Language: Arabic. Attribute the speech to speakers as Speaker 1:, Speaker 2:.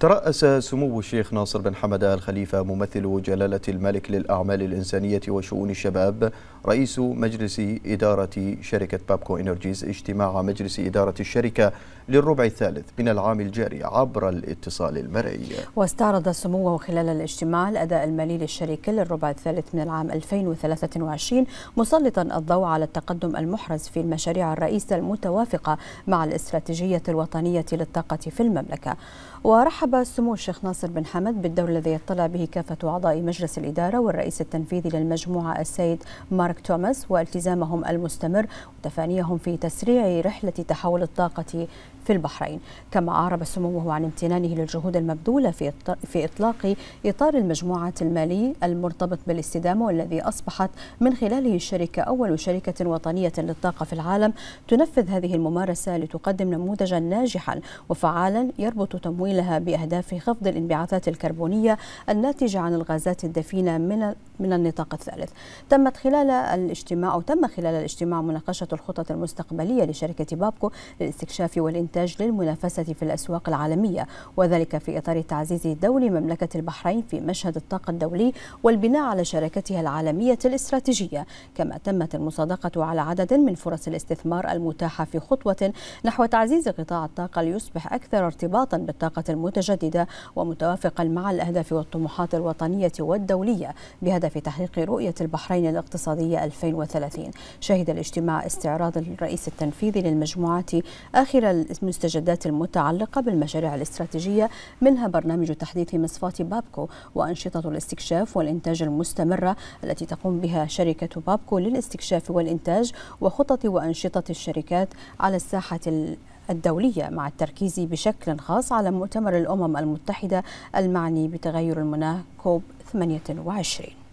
Speaker 1: ترأس سمو الشيخ ناصر بن حمد الخليفة ممثل جلالة الملك للأعمال الإنسانية وشؤون الشباب رئيس مجلس إدارة شركة بابكو إنرجيز اجتماع مجلس إدارة الشركة للربع الثالث من العام الجاري عبر الاتصال المرئي.
Speaker 2: واستعرض سموه خلال الاجتماع الأداء المالي للشركة للربع الثالث من العام 2023 مسلطا الضوء على التقدم المحرز في المشاريع الرئيسة المتوافقة مع الاستراتيجية الوطنية للطاقة في المملكة. ورحب سمو الشيخ ناصر بن حمد بالدور الذي يطلع به كافة أعضاء مجلس الإدارة والرئيس التنفيذي للمجموعة السيد مارك توماس والتزامهم المستمر وتفانيهم في تسريع رحلة تحول الطاقة في البحرين. كما أعرب سموه عن امتنانه للجهود المبذولة في في إطلاق إطار المجموعة المالي المرتبط بالاستدامة والذي أصبحت من خلاله الشركة أول شركة وطنية للطاقة في العالم تنفذ هذه الممارسة لتقدم نموذجا ناجحا وفعالا يربط تمويلها بأهداف خفض الانبعاثات الكربونية الناتجة عن الغازات الدفينة من من النطاق الثالث. تمت خلال الاجتماع أو تم خلال الاجتماع مناقشة الخطط المستقبلية لشركة بابكو للاستكشاف والإنتاج للمنافسة في الأسواق العالمية وذلك في إطار تعزيز دور مملكة البحرين في مشهد الطاقة الدولي والبناء على شراكتها العالمية الاستراتيجية. كما تمت المصادقة على عدد من فرص الاستثمار المتاحة في خطوة نحو تعزيز قطاع الطاقة ليصبح أكثر ارتباطا بالطاقة المتجددة ومتوافقا مع الأهداف والطموحات الوطنية والدولية بهدف تحقيق رؤية البحرين الاقتصادية 2030 شهد الاجتماع استعراض الرئيس التنفيذي للمجموعات آخر المستجدات المتعلقة بالمشاريع الاستراتيجية منها برنامج تحديث مصفاة بابكو وأنشطة الاستكشاف والإنتاج المستمرة التي تقوم بها شركة بابكو للاستكشاف والإنتاج وخطط وأنشطة الشركات على الساحة الدولية مع التركيز بشكل خاص على مؤتمر الأمم المتحدة المعني بتغير المناخ كوب 28